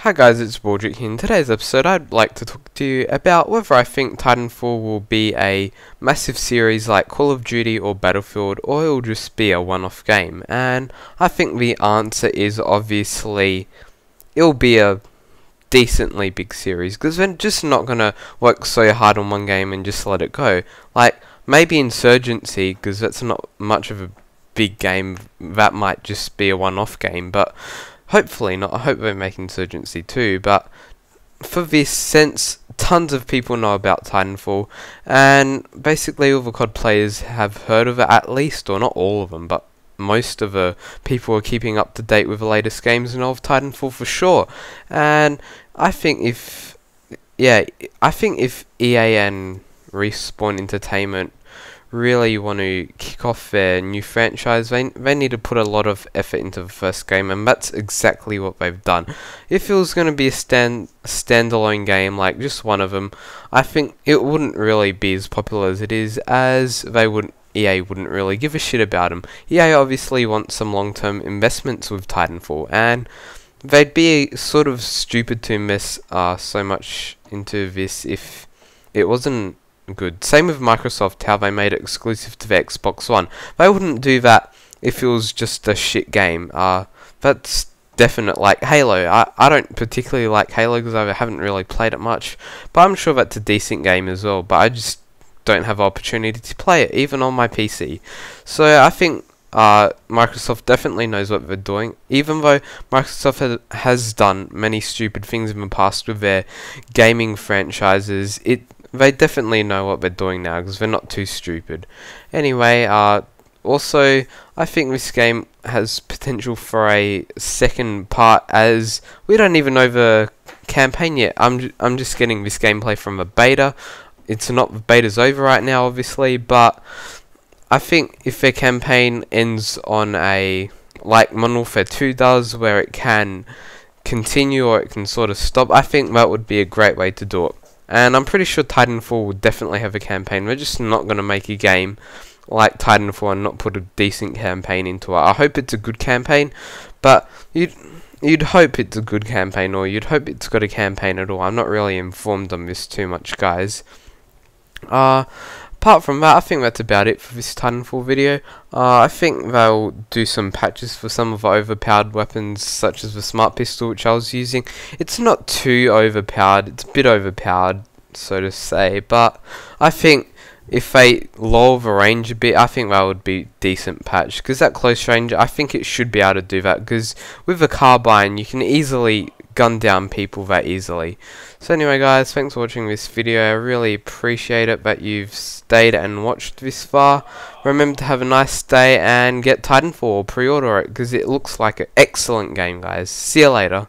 Hi guys, it's Baldrick here. In today's episode, I'd like to talk to you about whether I think Titanfall will be a massive series like Call of Duty or Battlefield, or it'll just be a one-off game. And I think the answer is obviously it'll be a decently big series, because they're just not gonna work so hard on one game and just let it go. Like maybe Insurgency, because that's not much of a big game. That might just be a one-off game, but hopefully not. I hope they make Insurgency too, but for this, since tons of people know about Titanfall, and basically all the COD players have heard of it at least, or not all of them, but most of the people are keeping up to date with the latest games and of Titanfall for sure. And I think if, yeah, I think if EA and Respawn Entertainment really want to kick off their new franchise, they they need to put a lot of effort into the first game, and that's exactly what they've done. If it was going to be a stand standalone game, like just one of them, I think it wouldn't really be as popular as it is, as they would EA wouldn't really give a shit about them. EA obviously wants some long-term investments with Titanfall, and they'd be sort of stupid to invest uh, so much into this if it wasn't good. Same with Microsoft, how they made it exclusive to the Xbox One. They wouldn't do that if it was just a shit game. Uh, that's definite. Like Halo, I, I don't particularly like Halo because I haven't really played it much, but I'm sure that's a decent game as well. But I just don't have opportunity to play it, even on my PC. So I think uh, Microsoft definitely knows what they're doing, even though Microsoft has, has done many stupid things in the past with their gaming franchises. It they definitely know what they're doing now because they're not too stupid. Anyway, uh, also, I think this game has potential for a second part as we don't even know the campaign yet. I'm, I'm just getting this gameplay from a beta. It's not, the beta's over right now, obviously, but I think if their campaign ends on a, like Modern Warfare 2 does, where it can continue or it can sort of stop, I think that would be a great way to do it. And I'm pretty sure Titanfall will definitely have a campaign. We're just not going to make a game like Titanfall and not put a decent campaign into it. I hope it's a good campaign, but you'd you'd hope it's a good campaign, or you'd hope it's got a campaign at all. I'm not really informed on this too much, guys. Uh, apart from that, I think that's about it for this Titanfall video. Uh, I think they'll do some patches for some of the overpowered weapons, such as the smart pistol, which I was using. It's not too overpowered, it's a bit overpowered, so to say, but I think if they lower the range a bit, I think that would be decent patch. Because that close range, I think it should be able to do that. Because with the carbine, you can easily gun down people that easily. So anyway guys, thanks for watching this video. I really appreciate it that you've stayed and watched this far. Remember to have a nice day and get Titanfall, pre-order it. Because it looks like an excellent game guys. See you later.